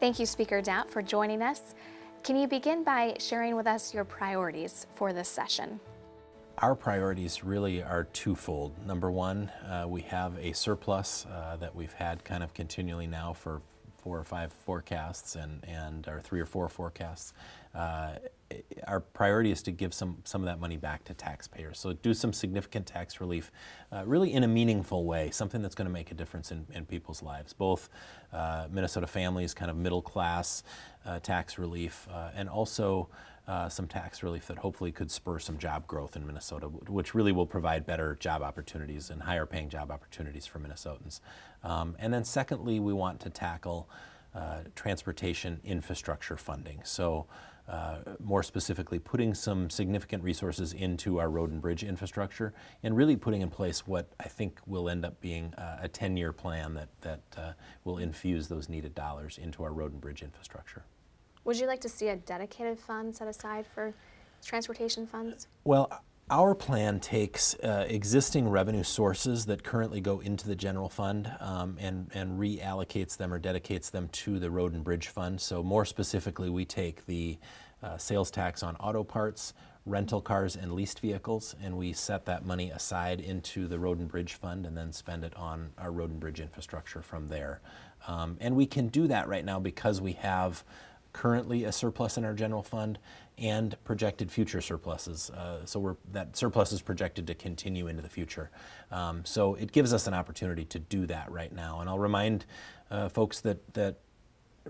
Thank you, Speaker Daudt, for joining us. Can you begin by sharing with us your priorities for this session? Our priorities really are twofold. Number one, uh, we have a surplus uh, that we've had kind of continually now for four or five forecasts and, and our three or four forecasts. Uh, our priority is to give some, some of that money back to taxpayers. So do some significant tax relief, uh, really in a meaningful way, something that's going to make a difference in, in people's lives. Both uh, Minnesota families, kind of middle class uh, tax relief, uh, and also uh, some tax relief that hopefully could spur some job growth in Minnesota, which really will provide better job opportunities and higher paying job opportunities for Minnesotans. Um, and then secondly, we want to tackle uh, transportation infrastructure funding. So uh, more specifically, putting some significant resources into our road and bridge infrastructure and really putting in place what I think will end up being uh, a 10-year plan that, that uh, will infuse those needed dollars into our road and bridge infrastructure. Would you like to see a dedicated fund set aside for transportation funds? Well, our plan takes uh, existing revenue sources that currently go into the general fund um, and, and reallocates them or dedicates them to the road and bridge fund. So more specifically, we take the uh, sales tax on auto parts, rental cars, and leased vehicles, and we set that money aside into the road and bridge fund and then spend it on our road and bridge infrastructure from there. Um, and we can do that right now because we have currently a surplus in our general fund and projected future surpluses. Uh, so we're, that surplus is projected to continue into the future. Um, so it gives us an opportunity to do that right now. And I'll remind uh, folks that, that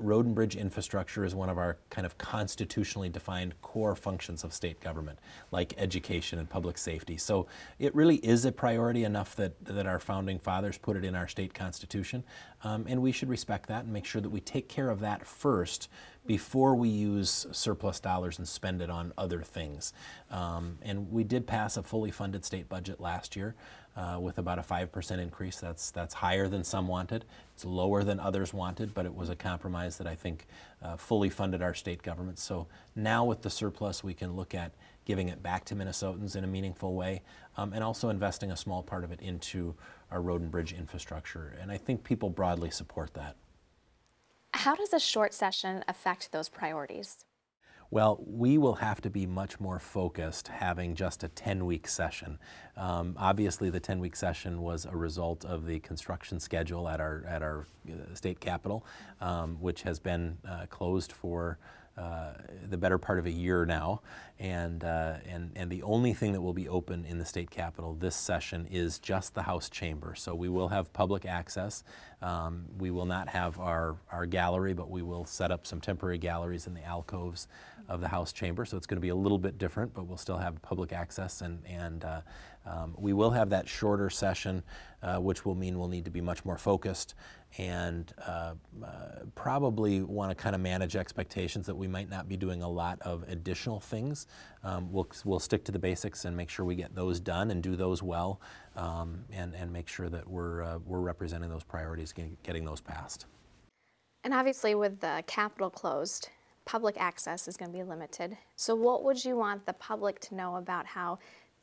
road and bridge infrastructure is one of our kind of constitutionally defined core functions of state government, like education and public safety. So it really is a priority enough that, that our founding fathers put it in our state constitution. Um, and we should respect that and make sure that we take care of that first before we use surplus dollars and spend it on other things. Um, and we did pass a fully funded state budget last year uh, with about a 5% increase. That's, that's higher than some wanted. It's lower than others wanted, but it was a compromise that I think uh, fully funded our state government. So now with the surplus, we can look at giving it back to Minnesotans in a meaningful way um, and also investing a small part of it into our road and bridge infrastructure. And I think people broadly support that. How does a short session affect those priorities? Well, we will have to be much more focused having just a 10 week session. Um, obviously, the 10 week session was a result of the construction schedule at our, at our uh, state capitol, um, which has been uh, closed for uh, the better part of a year now, and, uh, and, and the only thing that will be open in the state capitol this session is just the House chamber. So we will have public access. Um, we will not have our, our gallery, but we will set up some temporary galleries in the alcoves of the House chamber. So it's going to be a little bit different, but we'll still have public access and, and uh, um, we will have that shorter session, uh, which will mean we'll need to be much more focused and uh, uh, probably want to kind of manage expectations that we might not be doing a lot of additional things. Um, we'll, we'll stick to the basics and make sure we get those done and do those well um, and, and make sure that we're, uh, we're representing those priorities, getting, getting those passed. And obviously with the Capitol closed, public access is going to be limited. So what would you want the public to know about how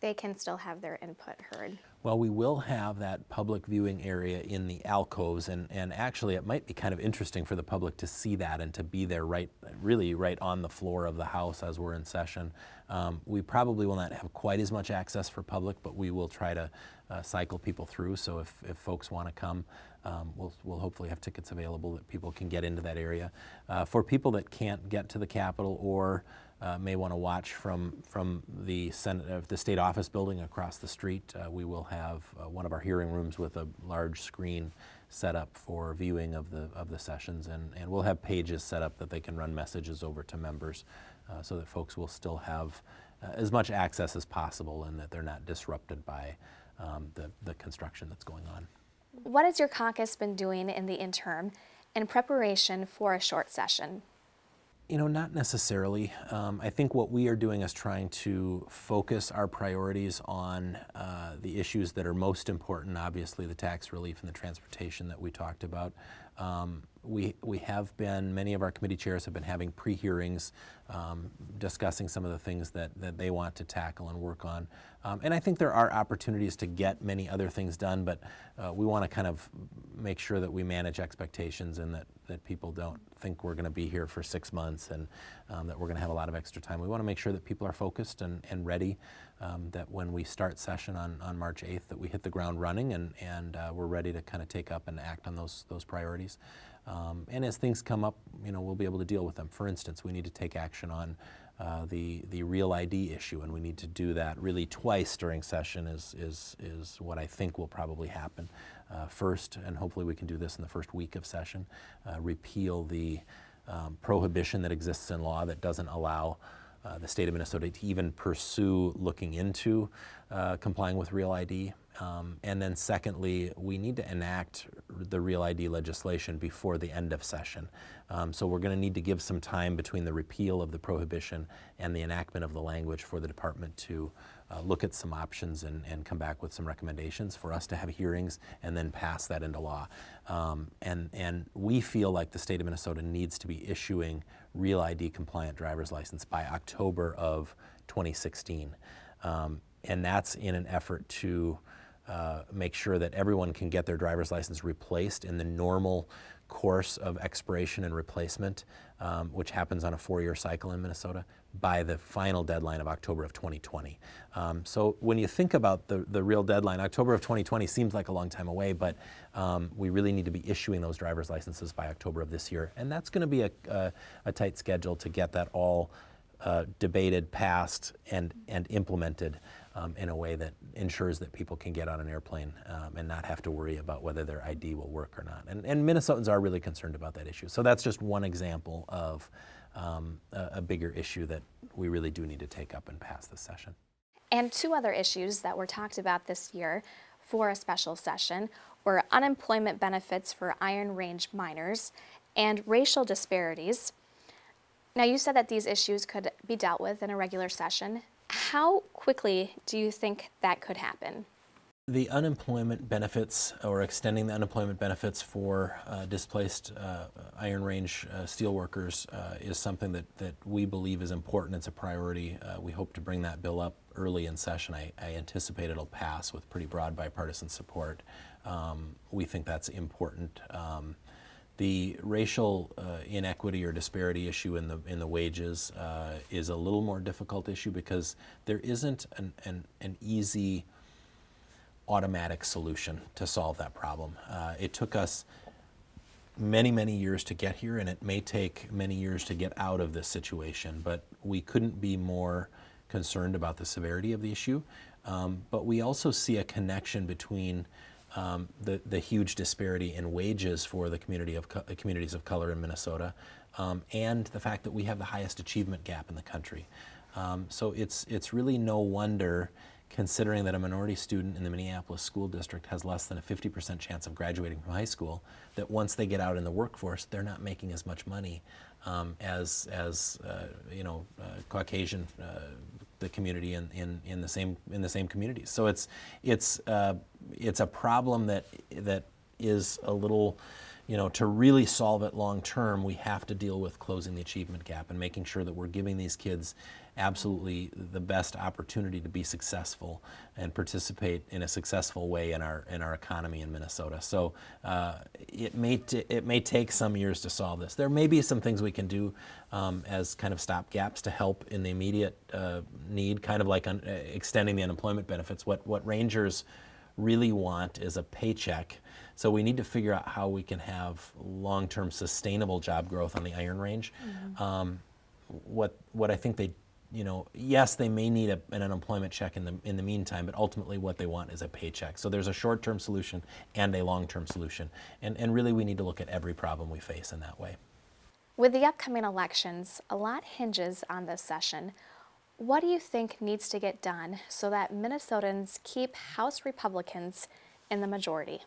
they can still have their input heard. Well, we will have that public viewing area in the alcoves, and, and actually it might be kind of interesting for the public to see that and to be there right, really right on the floor of the House as we're in session. Um, we probably will not have quite as much access for public, but we will try to uh, cycle people through. So if, if folks want to come, um, we'll, we'll hopefully have tickets available that people can get into that area. Uh, for people that can't get to the Capitol or uh, may want to watch from, from the, Senate, uh, the state office building across the street. Uh, we will have uh, one of our hearing rooms with a large screen set up for viewing of the, of the sessions, and, and we'll have pages set up that they can run messages over to members uh, so that folks will still have uh, as much access as possible and that they're not disrupted by um, the, the construction that's going on. What has your caucus been doing in the interim in preparation for a short session? You know, not necessarily. Um, I think what we are doing is trying to focus our priorities on uh, the issues that are most important, obviously the tax relief and the transportation that we talked about. Um, we, we have been, many of our committee chairs have been having pre-hearings um, discussing some of the things that, that they want to tackle and work on. Um, and I think there are opportunities to get many other things done, but uh, we want to kind of make sure that we manage expectations and that, that people don't think we're going to be here for six months and um, that we're going to have a lot of extra time. We want to make sure that people are focused and, and ready, um, that when we start session on, on March 8th, that we hit the ground running and, and uh, we're ready to kind of take up and act on those, those priorities. Um, and as things come up, you know, we'll be able to deal with them. For instance, we need to take action on uh, the, the real ID issue, and we need to do that really twice during session is, is, is what I think will probably happen. Uh, first, and hopefully we can do this in the first week of session, uh, repeal the um, prohibition that exists in law that doesn't allow the state of Minnesota to even pursue looking into uh, complying with Real ID. Um, and then secondly, we need to enact the Real ID legislation before the end of session. Um, so we're going to need to give some time between the repeal of the prohibition and the enactment of the language for the department to uh, look at some options and, and come back with some recommendations for us to have hearings and then pass that into law. Um, and, and we feel like the state of Minnesota needs to be issuing Real ID compliant driver's license by October of 2016. Um, and that's in an effort to uh, make sure that everyone can get their driver's license replaced in the normal course of expiration and replacement, um, which happens on a four-year cycle in Minnesota, by the final deadline of October of 2020. Um, so when you think about the, the real deadline, October of 2020 seems like a long time away, but um, we really need to be issuing those driver's licenses by October of this year. And that's going to be a, a, a, tight schedule to get that all uh, debated, passed, and, and implemented um, in a way that ensures that people can get on an airplane um, and not have to worry about whether their ID will work or not. And, and, Minnesotans are really concerned about that issue. So that's just one example of um, a, a bigger issue that we really do need to take up and pass this session. And two other issues that were talked about this year for a special session were unemployment benefits for Iron Range miners and racial disparities. Now, you said that these issues could be dealt with in a regular session. How quickly do you think that could happen? The unemployment benefits, or extending the unemployment benefits for uh, displaced uh, Iron Range uh, steelworkers, uh, is something that, that we believe is important. It's a priority. Uh, we hope to bring that bill up early in session. I, I anticipate it'll pass with pretty broad bipartisan support. Um, we think that's important. Um, the racial uh, inequity or disparity issue in the in the wages uh, is a little more difficult issue because there isn't an, an, an easy automatic solution to solve that problem. Uh, it took us many many years to get here and it may take many years to get out of this situation but we couldn't be more concerned about the severity of the issue um, but we also see a connection between um, the, the huge disparity in wages for the community of communities of color in Minnesota, um, and the fact that we have the highest achievement gap in the country. Um, so it's it's really no wonder, considering that a minority student in the Minneapolis school district has less than a 50% chance of graduating from high school, that once they get out in the workforce, they're not making as much money um, as as uh, you know uh, Caucasian uh, the community in, in, in the same in the same communities. So it's it's uh, it's a problem that that is a little you know, to really solve it long term, we have to deal with closing the achievement gap and making sure that we're giving these kids absolutely the best opportunity to be successful and participate in a successful way in our in our economy in Minnesota. So uh, it may it may take some years to solve this. There may be some things we can do um, as kind of stop gaps to help in the immediate uh, need, kind of like uh, extending the unemployment benefits. What what rangers really want is a paycheck so we need to figure out how we can have long-term sustainable job growth on the Iron Range. Mm-hmm. Um, what what I think they you know, yes, they may need a, an unemployment check in the in the meantime, but ultimately what they want is a paycheck. So there's a short-term solution and a long-term solution, and and really we need to look at every problem we face in that way. With the upcoming elections, a lot hinges on this session. What do you think needs to get done so that Minnesotans keep House Republicans in the majority?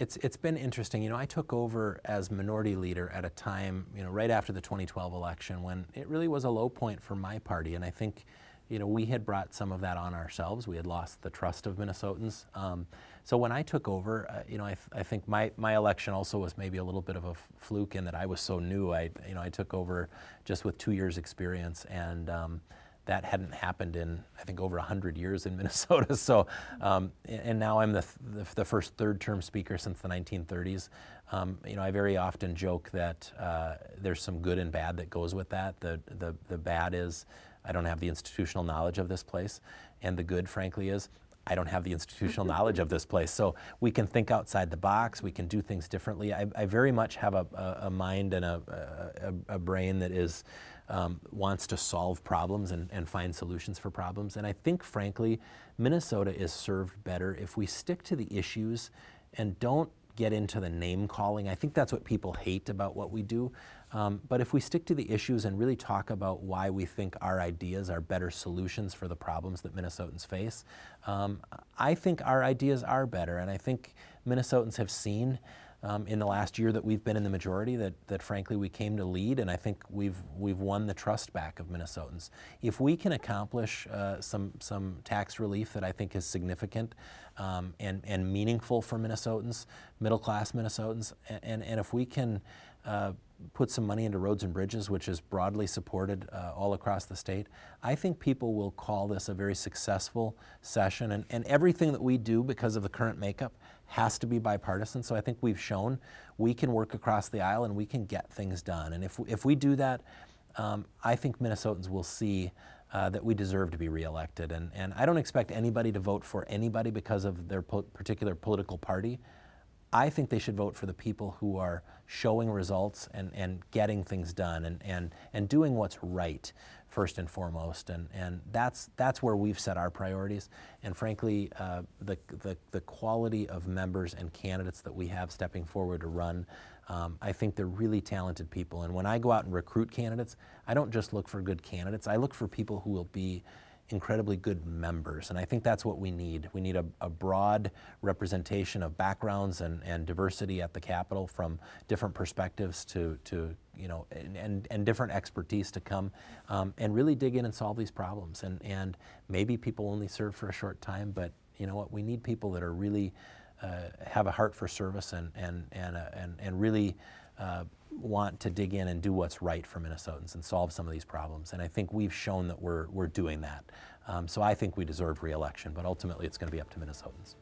It's, it's been interesting. You know, I took over as minority leader at a time, you know, right after the 2012 election when it really was a low point for my party. And I think, you know, we had brought some of that on ourselves. We had lost the trust of Minnesotans. Um, so when I took over, uh, you know, I, th- I, think my, my election also was maybe a little bit of a fluke in that I was so new. I, you know, I took over just with two years experience and, um, that hadn't happened in I think over 100 years in Minnesota. So, um, and now I'm the, the, the, first third-term speaker since the 1930s. Um, you know, I very often joke that uh, there's some good and bad that goes with that. The, the the bad is I don't have the institutional knowledge of this place, and the good, frankly, is I don't have the institutional knowledge of this place. So we can think outside the box. We can do things differently. I, I very much have a, a, a mind and a, a, brain that is um, wants to solve problems and, and find solutions for problems. And I think, frankly, Minnesota is served better if we stick to the issues and don't get into the name calling. I think that's what people hate about what we do. Um, but if we stick to the issues and really talk about why we think our ideas are better solutions for the problems that Minnesotans face, um, I think our ideas are better. And I think Minnesotans have seen um, in the last year that we've been in the majority that, that frankly we came to lead and I think we've, we've won the trust back of Minnesotans. If we can accomplish uh, some, some tax relief that I think is significant um, and, and meaningful for Minnesotans, middle class Minnesotans, and, and if we can uh, put some money into roads and bridges, which is broadly supported uh, all across the state, I think people will call this a very successful session. And, and everything that we do because of the current makeup has to be bipartisan. So I think we've shown we can work across the aisle and we can get things done. And if, if we do that, um, I think Minnesotans will see uh, that we deserve to be reelected. And, and I don't expect anybody to vote for anybody because of their po- particular political party. I think they should vote for the people who are showing results and, and getting things done and, and, and doing what's right first and foremost. And, and that's, that's where we've set our priorities. And frankly, uh, the, the, the quality of members and candidates that we have stepping forward to run, um, I think they're really talented people. And when I go out and recruit candidates, I don't just look for good candidates, I look for people who will be incredibly good members. And I think that's what we need. We need a, a, broad representation of backgrounds and, and diversity at the Capitol from different perspectives to, to you know, and, and, and different expertise to come um, and really dig in and solve these problems. And, and maybe people only serve for a short time, but you know what, we need people that are really uh, have a heart for service and, and, and, uh, and, and really uh, want to dig in and do what's right for Minnesotans and solve some of these problems. And I think we've shown that we're, we're doing that. Um, so I think we deserve reelection, but ultimately it's going to be up to Minnesotans.